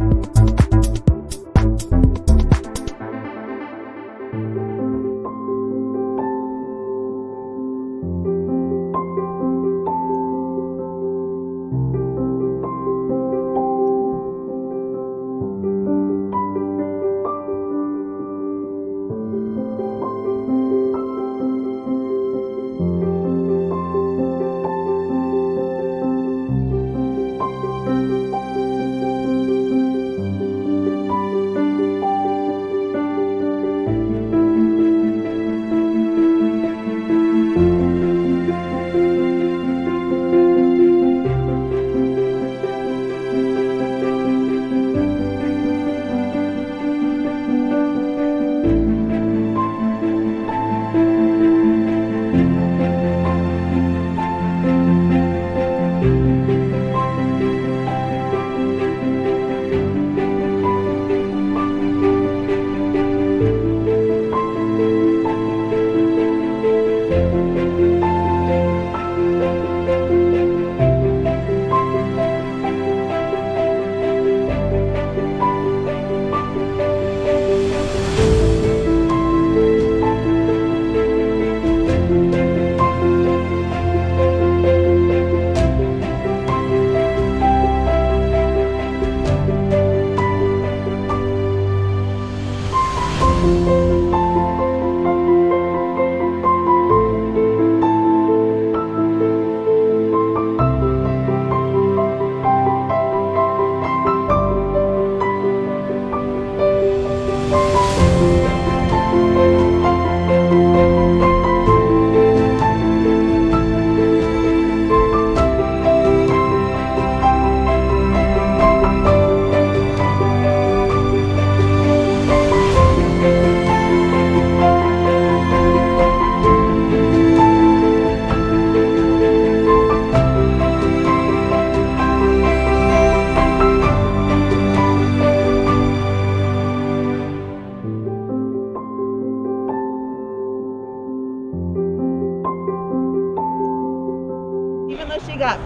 Even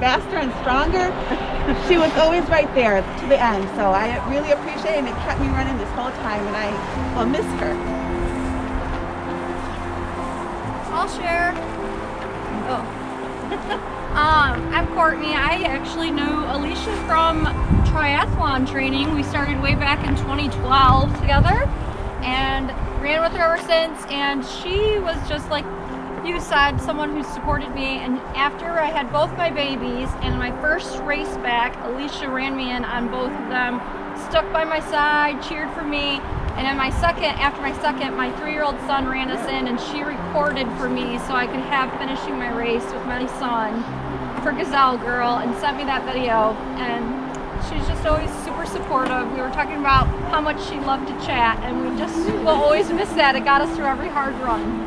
faster and stronger, she was always right there to the end. So I really appreciate it and it kept me running this whole time and I will miss her. I'll share. Oh. um, I'm Courtney. I actually know Alicia from triathlon training. We started way back in 2012 together and ran with her ever since. And she was just like you said, someone who supported me. And after I had both my babies and my first race back, Alicia ran me in on both of them, stuck by my side, cheered for me. And then my second, after my second, my three-year-old son ran us in and she recorded for me so I could have finishing my race with my son for Gazelle Girl and sent me that video. And she's just always super supportive. We were talking about how much she loved to chat and we just will always miss that. It got us through every hard run.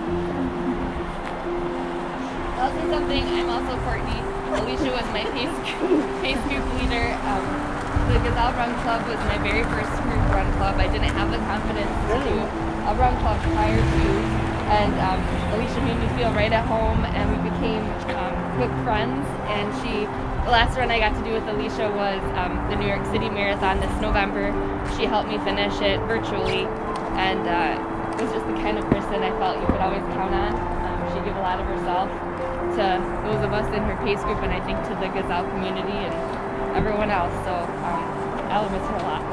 I'll say something. I'm also Courtney. Alicia was my pace, pace group leader. Um, the Gazelle Run Club was my very first group run club. I didn't have the confidence to do a run club prior to, and um, Alicia made me feel right at home, and we became um, quick friends. And she, the last run I got to do with Alicia was um, the New York City Marathon this November. She helped me finish it virtually, and uh, was just the kind of person I felt you could always count on. Um, she gave a lot of herself to those of us in her pace group and I think to the Gazelle community and everyone else. So um, I'll miss her a lot.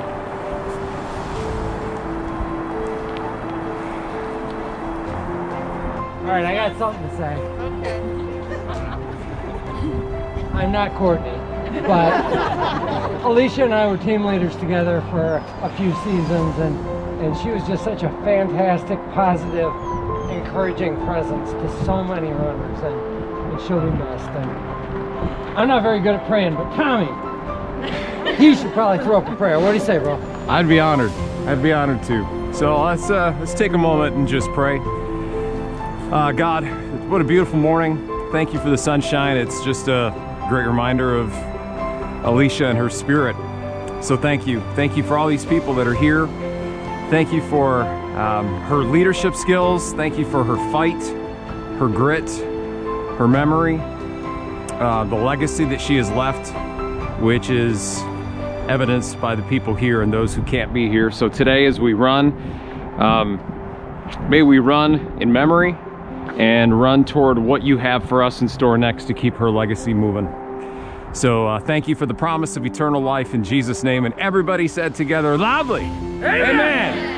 All right, I got something to say. Okay. I'm not Courtney, but Alicia and I were team leaders together for a few seasons, and, and she was just such a fantastic, positive, encouraging presence to so many runners, and, and she'll be missed. I'm not very good at praying, but Tommy, he should probably throw up a prayer. What do you say, bro? I'd be honored. I'd be honored to. So let's uh, let's take a moment and just pray. Uh, God, what a beautiful morning. Thank you for the sunshine. It's just a great reminder of Alicia and her spirit. So thank you. Thank you for all these people that are here. Thank you for um, her leadership skills. Thank you for her fight, her grit, her memory, uh, the legacy that she has left, which is evidenced by the people here and those who can't be here. So today, as we run, um, may we run in memory and run toward what you have for us in store next to keep her legacy moving. So uh, thank you for the promise of eternal life in Jesus' name. And everybody said together loudly, Amen. Amen.